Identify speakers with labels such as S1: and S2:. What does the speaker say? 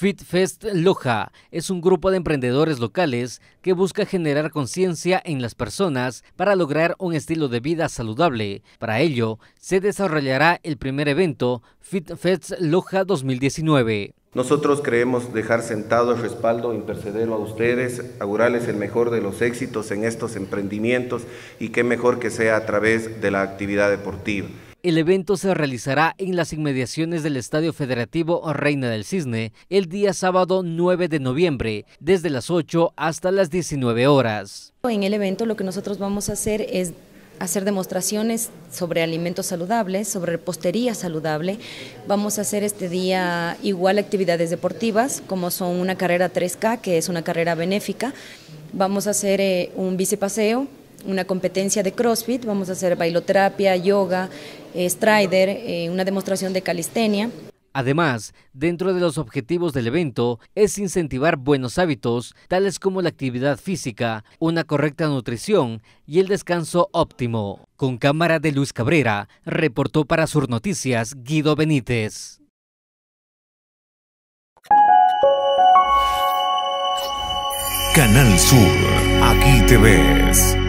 S1: FitFest Loja es un grupo de emprendedores locales que busca generar conciencia en las personas para lograr un estilo de vida saludable. Para ello, se desarrollará el primer evento FitFest Loja 2019.
S2: Nosotros creemos dejar sentado el respaldo, interceder a ustedes, augurarles el mejor de los éxitos en estos emprendimientos y qué mejor que sea a través de la actividad deportiva.
S1: El evento se realizará en las inmediaciones del Estadio Federativo Reina del Cisne el día sábado 9 de noviembre, desde las 8 hasta las 19 horas.
S3: En el evento lo que nosotros vamos a hacer es hacer demostraciones sobre alimentos saludables, sobre repostería saludable. Vamos a hacer este día igual actividades deportivas, como son una carrera 3K, que es una carrera benéfica. Vamos a hacer eh, un bicipaseo, una competencia de CrossFit, vamos a hacer bailoterapia, yoga, strider, eh, una demostración de calistenia.
S1: Además, dentro de los objetivos del evento es incentivar buenos hábitos, tales como la actividad física, una correcta nutrición y el descanso óptimo. Con cámara de Luis Cabrera, reportó para Sur Noticias Guido Benítez.
S4: Canal Sur, aquí te ves.